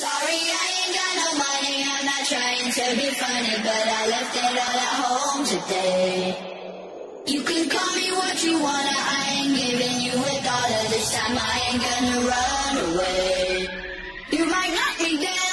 Sorry, I ain't got no money. I'm not trying to be funny, but I left it all at home today. You can call me what you wanna. I ain't giving you a dollar this time. I ain't gonna run away. You might knock me down.